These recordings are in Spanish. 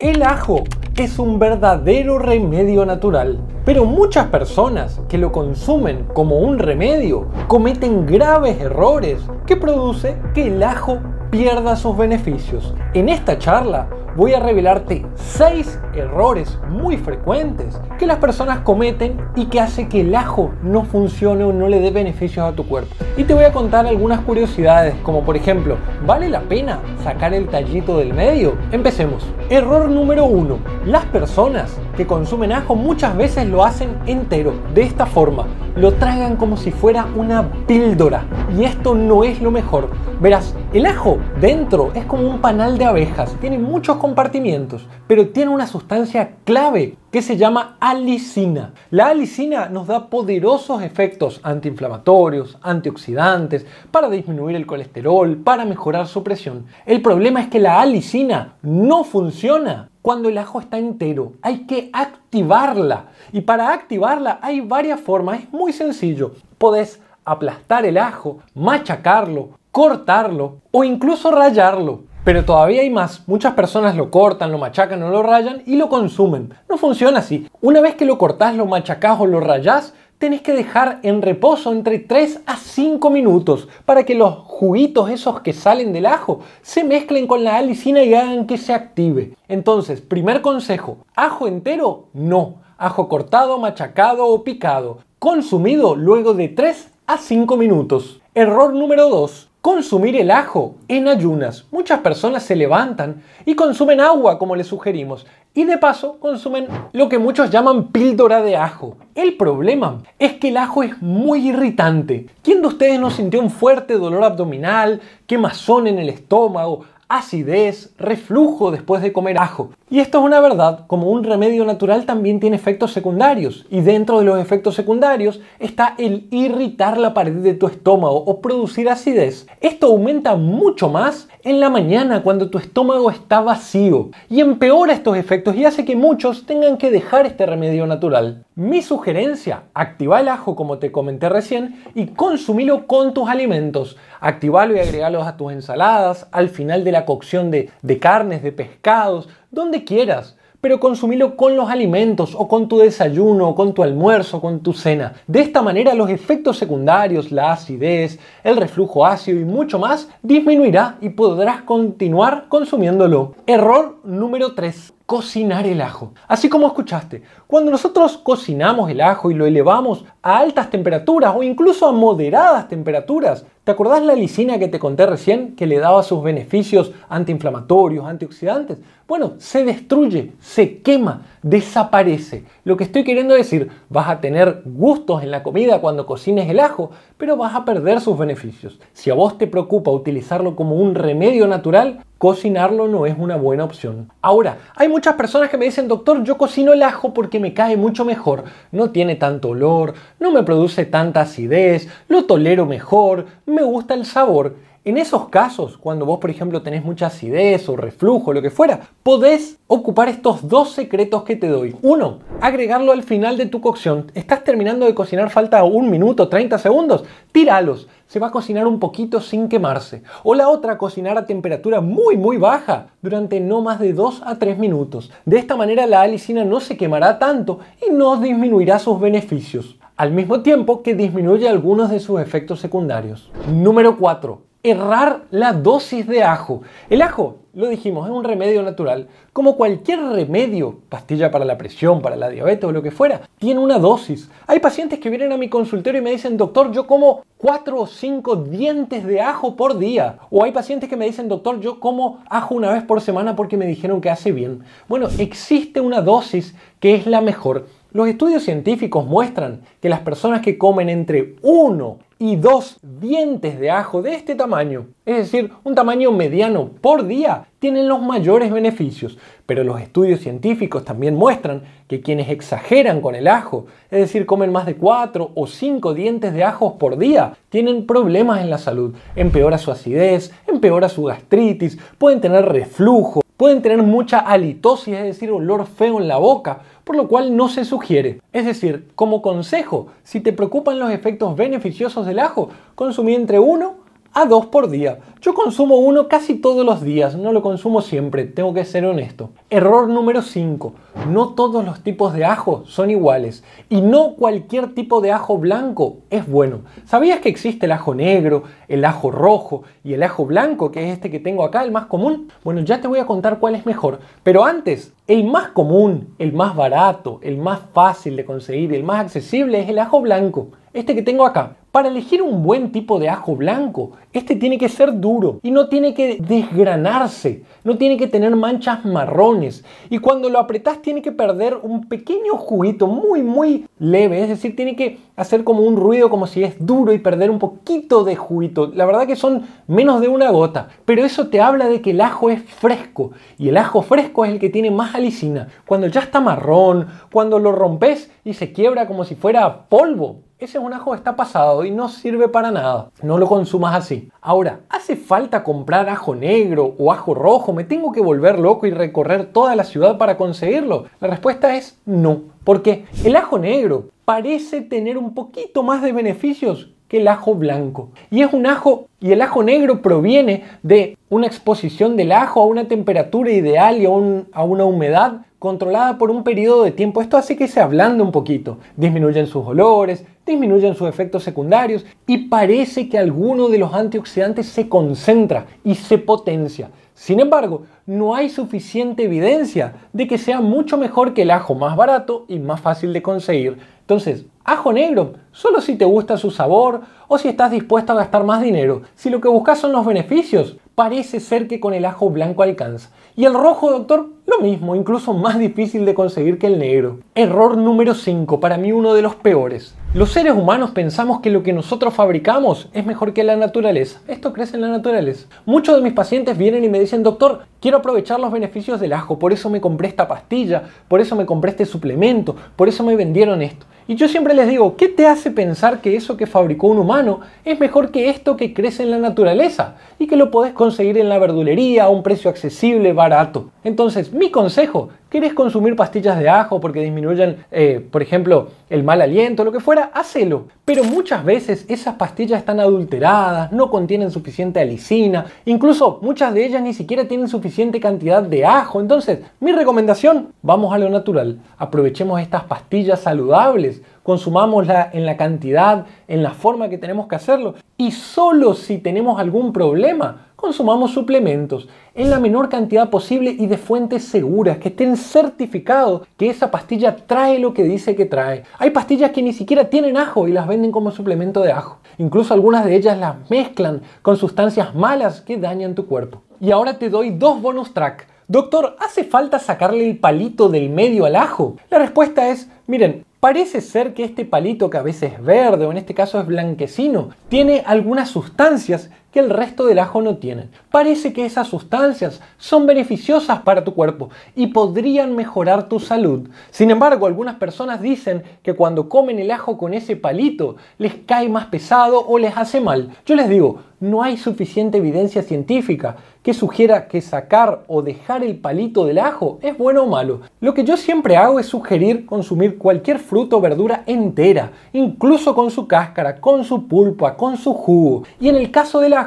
El ajo es un verdadero remedio natural, pero muchas personas que lo consumen como un remedio cometen graves errores que produce que el ajo pierda sus beneficios. En esta charla voy a revelarte 6 errores muy frecuentes que las personas cometen y que hace que el ajo no funcione o no le dé beneficios a tu cuerpo. Y te voy a contar algunas curiosidades, como por ejemplo, ¿vale la pena sacar el tallito del medio? Empecemos. Error número 1. Las personas que consumen ajo muchas veces lo hacen entero, de esta forma. Lo tragan como si fuera una píldora. Y esto no es lo mejor. Verás, el ajo dentro es como un panal de abejas, tiene muchos compartimientos, pero tiene una sustancia clave que se llama alicina. La alicina nos da poderosos efectos antiinflamatorios, antioxidantes, para disminuir el colesterol, para mejorar su presión. El problema es que la alicina no funciona cuando el ajo está entero. Hay que activarla. Y para activarla hay varias formas. Es muy sencillo. Podés aplastar el ajo, machacarlo, cortarlo o incluso rayarlo. Pero todavía hay más. Muchas personas lo cortan, lo machacan o lo rayan y lo consumen. No funciona así. Una vez que lo cortás, lo machacás o lo rayás, tenés que dejar en reposo entre 3 a 5 minutos para que los juguitos esos que salen del ajo se mezclen con la alicina y hagan que se active. Entonces, primer consejo, ajo entero, no. Ajo cortado, machacado o picado, consumido luego de 3 a 5 minutos. Error número 2 consumir el ajo en ayunas. Muchas personas se levantan y consumen agua como les sugerimos y de paso consumen lo que muchos llaman píldora de ajo. El problema es que el ajo es muy irritante. ¿Quién de ustedes no sintió un fuerte dolor abdominal, quemazón en el estómago, acidez, reflujo después de comer ajo. Y esto es una verdad, como un remedio natural también tiene efectos secundarios. Y dentro de los efectos secundarios está el irritar la pared de tu estómago o producir acidez. Esto aumenta mucho más en la mañana cuando tu estómago está vacío y empeora estos efectos y hace que muchos tengan que dejar este remedio natural. Mi sugerencia, activa el ajo como te comenté recién y consumilo con tus alimentos. Activalo y agregalos a tus ensaladas, al final de la cocción de, de carnes, de pescados, donde quieras pero consumilo con los alimentos o con tu desayuno, o con tu almuerzo, con tu cena. De esta manera los efectos secundarios, la acidez, el reflujo ácido y mucho más disminuirá y podrás continuar consumiéndolo. Error número 3 cocinar el ajo. Así como escuchaste, cuando nosotros cocinamos el ajo y lo elevamos a altas temperaturas o incluso a moderadas temperaturas, ¿te acordás la lisina que te conté recién que le daba sus beneficios antiinflamatorios, antioxidantes? Bueno, se destruye, se quema, desaparece. Lo que estoy queriendo decir, vas a tener gustos en la comida cuando cocines el ajo, pero vas a perder sus beneficios. Si a vos te preocupa utilizarlo como un remedio natural, cocinarlo no es una buena opción. Ahora, hay muchas personas que me dicen, doctor, yo cocino el ajo porque me cae mucho mejor, no tiene tanto olor, no me produce tanta acidez, lo tolero mejor, me gusta el sabor. En esos casos, cuando vos, por ejemplo, tenés mucha acidez o reflujo, lo que fuera, podés ocupar estos dos secretos que te doy. Uno, agregarlo al final de tu cocción. Estás terminando de cocinar, falta un minuto, 30 segundos, tíralos. Se va a cocinar un poquito sin quemarse. O la otra, cocinar a temperatura muy, muy baja durante no más de 2 a 3 minutos. De esta manera la alicina no se quemará tanto y no disminuirá sus beneficios al mismo tiempo que disminuye algunos de sus efectos secundarios. Número 4 errar la dosis de ajo. El ajo, lo dijimos, es un remedio natural. Como cualquier remedio, pastilla para la presión, para la diabetes o lo que fuera, tiene una dosis. Hay pacientes que vienen a mi consultorio y me dicen, doctor, yo como 4 o 5 dientes de ajo por día. O hay pacientes que me dicen, doctor, yo como ajo una vez por semana porque me dijeron que hace bien. Bueno, existe una dosis que es la mejor. Los estudios científicos muestran que las personas que comen entre 1 y dos dientes de ajo de este tamaño, es decir, un tamaño mediano por día, tienen los mayores beneficios. Pero los estudios científicos también muestran que quienes exageran con el ajo, es decir, comen más de 4 o 5 dientes de ajos por día, tienen problemas en la salud. Empeora su acidez, empeora su gastritis, pueden tener reflujo, pueden tener mucha halitosis, es decir, olor feo en la boca, por lo cual no se sugiere. Es decir, como consejo, si te preocupan los efectos beneficiosos del ajo, consumí entre 1 a dos por día. Yo consumo uno casi todos los días, no lo consumo siempre, tengo que ser honesto. Error número 5. No todos los tipos de ajo son iguales y no cualquier tipo de ajo blanco es bueno. ¿Sabías que existe el ajo negro, el ajo rojo y el ajo blanco, que es este que tengo acá, el más común? Bueno, ya te voy a contar cuál es mejor, pero antes, el más común, el más barato, el más fácil de conseguir, el más accesible es el ajo blanco, este que tengo acá. Para elegir un buen tipo de ajo blanco, este tiene que ser duro y no tiene que desgranarse, no tiene que tener manchas marrones y cuando lo apretás tiene que perder un pequeño juguito muy muy leve, es decir, tiene que hacer como un ruido como si es duro y perder un poquito de juguito. La verdad que son menos de una gota, pero eso te habla de que el ajo es fresco y el ajo fresco es el que tiene más alicina. Cuando ya está marrón, cuando lo rompes y se quiebra como si fuera polvo, ese es un ajo está pasado y no sirve para nada. No lo consumas así. Ahora, ¿hace falta comprar ajo negro o ajo rojo? ¿Me tengo que volver loco y recorrer toda la ciudad para conseguirlo? La respuesta es no. Porque el ajo negro parece tener un poquito más de beneficios que el ajo blanco. Y es un ajo, y el ajo negro proviene de una exposición del ajo a una temperatura ideal y a, a una humedad controlada por un periodo de tiempo. Esto hace que se ablande un poquito, disminuyen sus olores, disminuyen sus efectos secundarios y parece que alguno de los antioxidantes se concentra y se potencia. Sin embargo, no hay suficiente evidencia de que sea mucho mejor que el ajo más barato y más fácil de conseguir. Entonces, ajo negro, solo si te gusta su sabor o si estás dispuesto a gastar más dinero. Si lo que buscas son los beneficios, parece ser que con el ajo blanco alcanza. Y el rojo, doctor, lo mismo, incluso más difícil de conseguir que el negro. Error número 5, para mí uno de los peores. Los seres humanos pensamos que lo que nosotros fabricamos es mejor que la naturaleza. Esto crece en la naturaleza. Muchos de mis pacientes vienen y me dicen, doctor, quiero aprovechar los beneficios del ajo, por eso me compré esta pastilla, por eso me compré este suplemento, por eso me vendieron esto. Y yo siempre les digo, ¿qué te hace pensar que eso que fabricó un humano es mejor que esto que crece en la naturaleza y que lo podés conseguir en la verdulería a un precio accesible, barato? Entonces, mi consejo, ¿querés consumir pastillas de ajo porque disminuyen, eh, por ejemplo, el mal aliento, lo que fuera? Hacelo. Pero muchas veces esas pastillas están adulteradas, no contienen suficiente alicina, incluso muchas de ellas ni siquiera tienen suficiente cantidad de ajo. Entonces, mi recomendación, vamos a lo natural. Aprovechemos estas pastillas saludables consumámosla en la cantidad, en la forma que tenemos que hacerlo. Y solo si tenemos algún problema, consumamos suplementos en la menor cantidad posible y de fuentes seguras, que estén certificados que esa pastilla trae lo que dice que trae. Hay pastillas que ni siquiera tienen ajo y las venden como suplemento de ajo. Incluso algunas de ellas las mezclan con sustancias malas que dañan tu cuerpo. Y ahora te doy dos bonus track. Doctor, ¿hace falta sacarle el palito del medio al ajo? La respuesta es, miren, Parece ser que este palito, que a veces es verde o en este caso es blanquecino, tiene algunas sustancias que el resto del ajo no tiene. Parece que esas sustancias son beneficiosas para tu cuerpo y podrían mejorar tu salud. Sin embargo, algunas personas dicen que cuando comen el ajo con ese palito les cae más pesado o les hace mal. Yo les digo, no hay suficiente evidencia científica que sugiera que sacar o dejar el palito del ajo es bueno o malo. Lo que yo siempre hago es sugerir consumir cualquier fruta o verdura entera, incluso con su cáscara, con su pulpa, con su jugo. Y en el caso del ajo,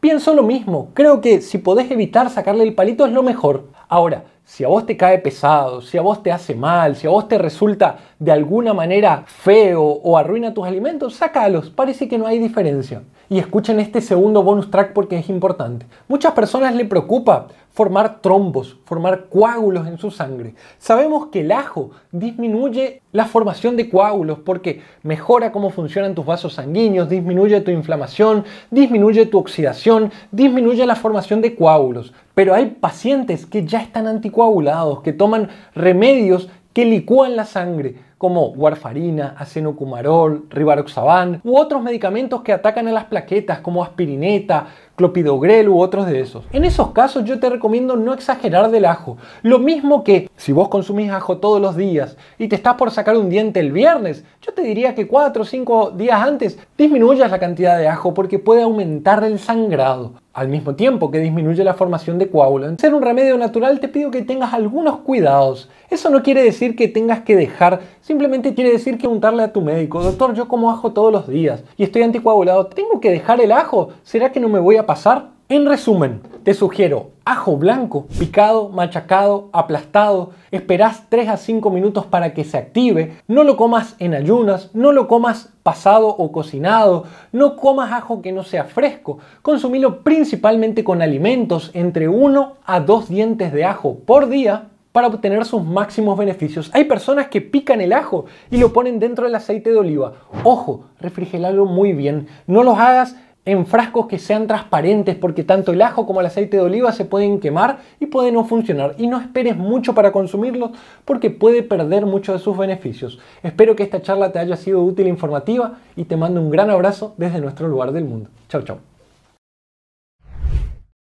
pienso lo mismo. Creo que si podés evitar sacarle el palito es lo mejor. Ahora, si a vos te cae pesado, si a vos te hace mal, si a vos te resulta de alguna manera feo o arruina tus alimentos, sácalos. Parece que no hay diferencia. Y escuchen este segundo bonus track porque es importante. Muchas personas le preocupa formar trombos, formar coágulos en su sangre. Sabemos que el ajo disminuye la formación de coágulos porque mejora cómo funcionan tus vasos sanguíneos, disminuye tu inflamación, disminuye tu oxidación, disminuye la formación de coágulos. Pero hay pacientes que ya están anticoagulados, que toman remedios que licúan la sangre, como warfarina, acenocumarol, rivaroxaban u otros medicamentos que atacan a las plaquetas como aspirineta, clopidogrel u otros de esos. En esos casos yo te recomiendo no exagerar del ajo. Lo mismo que si vos consumís ajo todos los días y te estás por sacar un diente el viernes, yo te diría que 4 o 5 días antes disminuyas la cantidad de ajo porque puede aumentar el sangrado. Al mismo tiempo que disminuye la formación de coágulos. Ser un remedio natural te pido que tengas algunos cuidados. Eso no quiere decir que tengas que dejar, simplemente quiere decir que untarle a tu médico, doctor, yo como ajo todos los días y estoy anticoagulado, ¿tengo que dejar el ajo? ¿Será que no me voy a pasar? En resumen, te sugiero ajo blanco, picado, machacado, aplastado. Esperás 3 a 5 minutos para que se active. No lo comas en ayunas, no lo comas pasado o cocinado. No comas ajo que no sea fresco. Consumilo principalmente con alimentos entre 1 a 2 dientes de ajo por día para obtener sus máximos beneficios. Hay personas que pican el ajo y lo ponen dentro del aceite de oliva. Ojo, refrigeralo muy bien. No los hagas en frascos que sean transparentes porque tanto el ajo como el aceite de oliva se pueden quemar y puede no funcionar y no esperes mucho para consumirlos porque puede perder muchos de sus beneficios. Espero que esta charla te haya sido útil e informativa y te mando un gran abrazo desde nuestro lugar del mundo. Chao, chao.